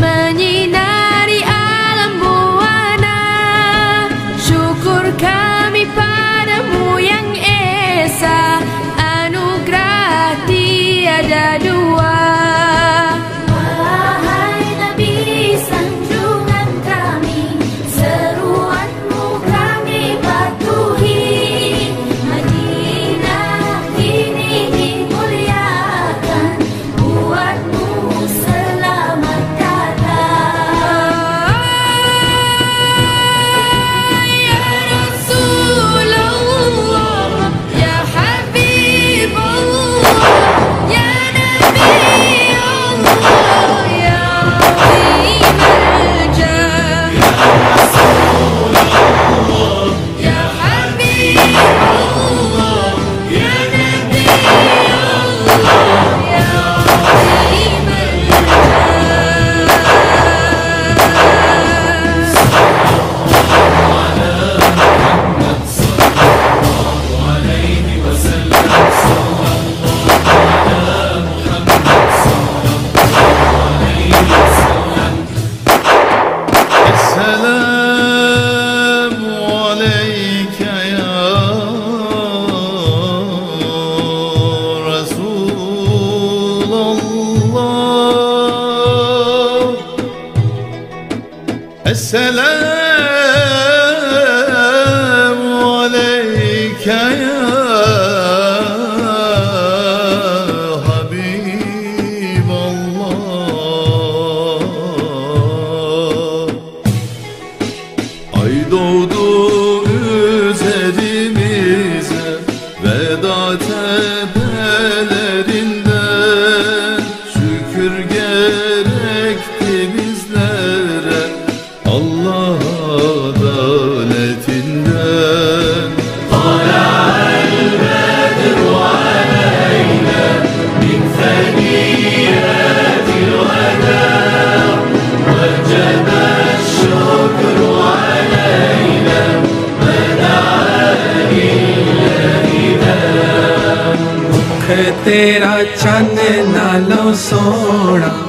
mà nhìn Allah Esselam gerekti bizlere Allah adaletinden तेरा चंद नालों सोना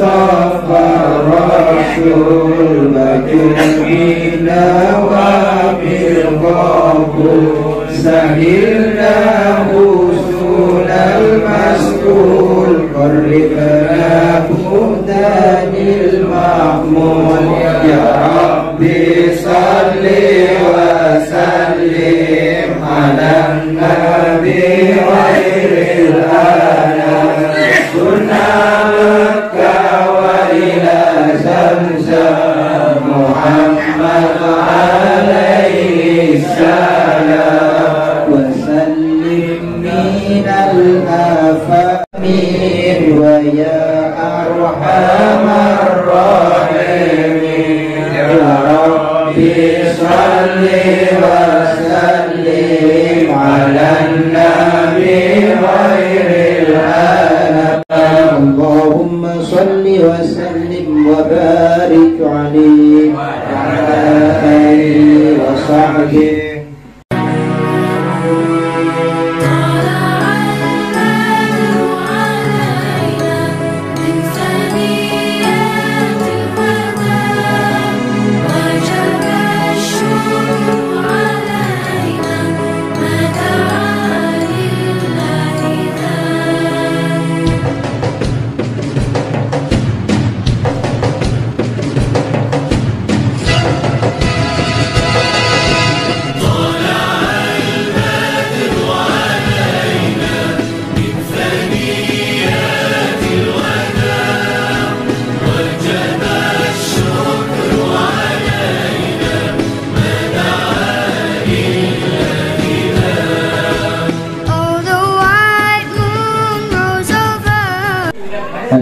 مصطفى الرسول مجمعنا وبالقبول سهلنا وصول المسؤول قربنا هدى المأمون يا ربي صل وسلم على النبي غير العالم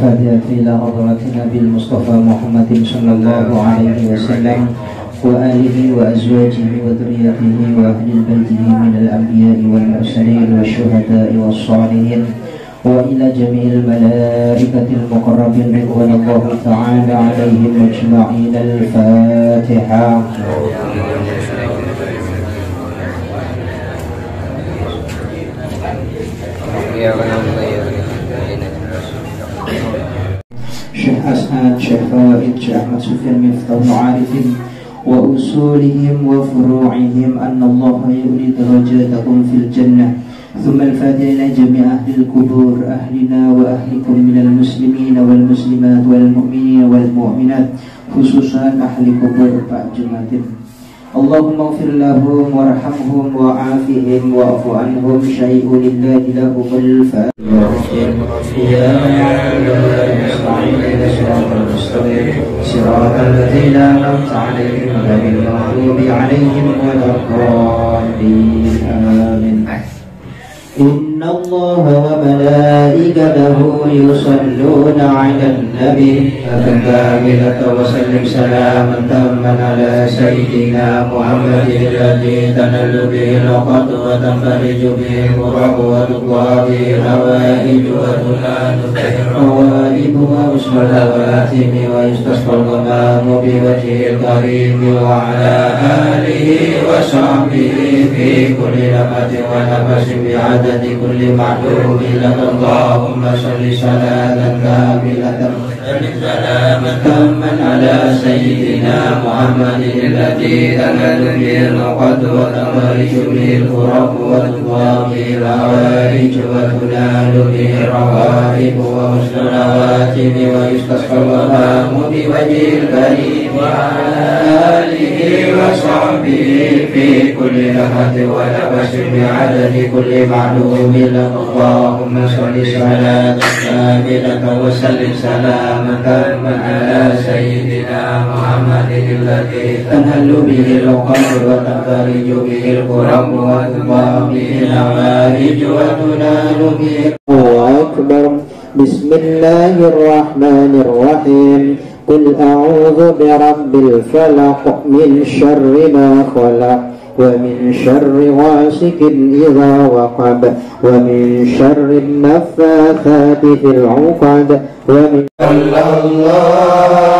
الفاتحة إلى حضرة النبي المصطفى محمد صلى الله عليه وسلم وآله وأزواجه وذريته وأهل بيته من الأنبياء والمرسلين والشهداء والصالحين وإلى جميع الملائكة المقربين رضوان الله تعالى عليهم أجمعين. الفاتحة. فوائد شيخ أحمد سفيان عارف وأصولهم وفروعهم أن الله يولي درجاتكم في الجنة ثم الفاتحة إلى جميع أهل القبور أهلنا وأهلكم من المسلمين والمسلمات والمؤمنين والمؤمنات خصوصا أهل قبور Pak Jumatin اللهم اغفر لهم وارحمهم وعافهم واعف عنهم. شيء لله لهم الفاتحة يا صراط الذين عليهم آمين. إن الله وملائكته يصلون على النبي كاملة وسلم سلاما تاما على سيدنا محمد الذي تنل به العقد وتنفرج به الكرب وتقوى به الهوائج وتنال به الروائب وحسن الغمام بوجه الكريم وعلى آله وصحبه في كل لمحة ونفس بعدد كل معلوم لك اللهم صل صلاة كاملة سلاما على سيدنا محمد الذي تنال به العقد وتنفرج به الكرب وتقوى به الهوائج وتنال به الروائب وحسن الهواتم ويستسقى الغمام بوجه الكريم وعلى آله وصحبه في كل لمحة ونفس بعدد كل معلوم لك اللهم صل صلاة كاملة وسلم سلاما تاما على سيدنا محمد الذي تنهل به العقد وتنفرج به الكرب وتقوى به الهوائج وتنال به الله أكبر. بسم الله الرحمن الرحيم. قل أعوذ برب الفلق من شر ما خلق ومن شر غاسق إذا وقب ومن شر النفاثات في العقد ومن الله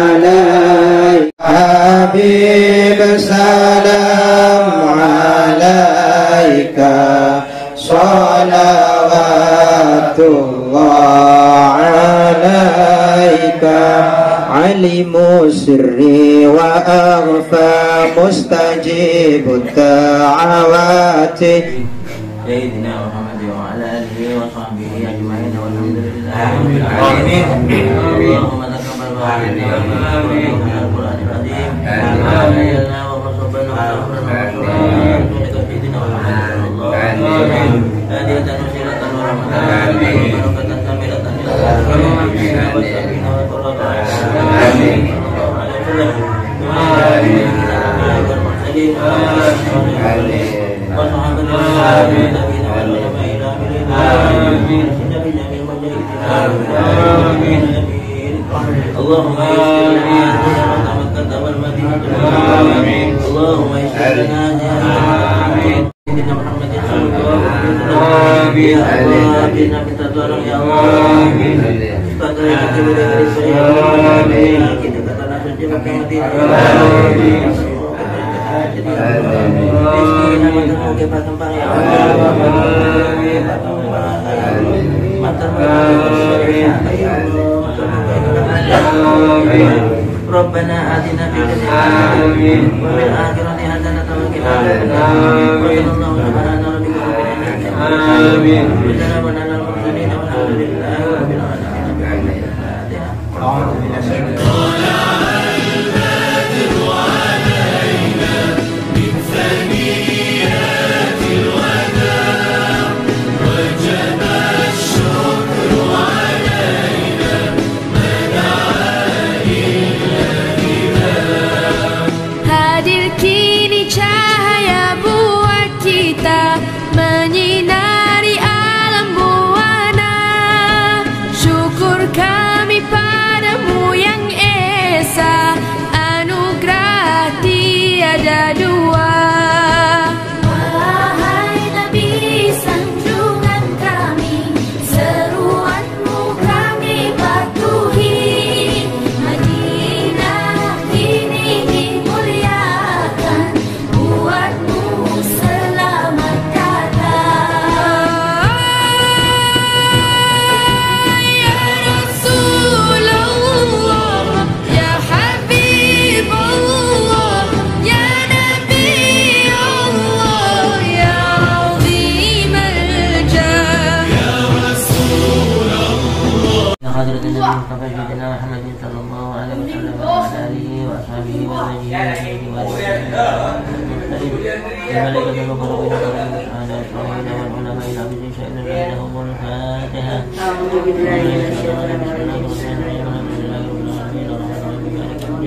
عليك. حبيب سلام عليك. صلوات الله عليك علم سري وأغفى مستجيب الدعوات. سيدنا محمد وعلى آله وصحبه أجمعين والحمد لله رب العالمين. Amin. اللهم يسر لنا زيارة مكة والمدينة اللهم يسر لنا زيارة سيدنا محمد صلى الله عليه وسلم يا الله بنا بتدور يا الله Pada yang kita beri kita kata nasib kita kemati. ربنا آتنا في الدنيا وفي الآخرة حسنة وقنا عذاب النار وصلى الله على نبينا محمد آمين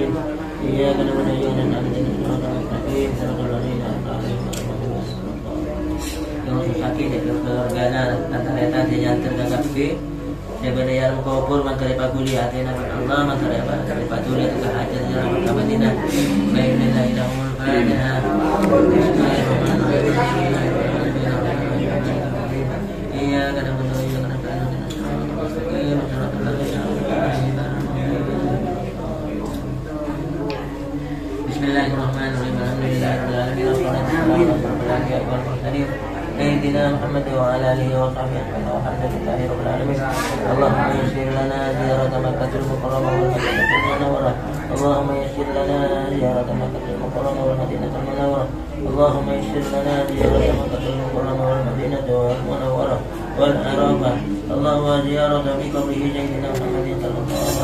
إياك نعبد وإياك نستعين صراط المستقيم صراط الذين أنعمت عليهم غير المغضوب عليهم yang sakit ya keluarganya antara eta yang tergagap ke Daripada yang kubur maka dari paguli hati nama Allah maka dari apa dari paguli itu hajat jalan pertama dina baik lillahi lahumul fatihah Bismillahirrahmanirrahim Alhamdulillahirrahmanirrahim Alhamdulillahirrahmanirrahim Alhamdulillahirrahmanirrahim سيدنا محمد وعلى اله وصحبه اجمعين والحمد لله رب العالمين اللهم يسر لنا زيارة مكة المكرمة والمدينة المنورة اللهم يسر لنا زيارة مكة المكرمة والمدينة المنورة اللهم يسر لنا زيارة مكة المكرمة والمدينة المنورة والعرافة اللهم زيارة في قبره سيدنا محمد صلى الله عليه وسلم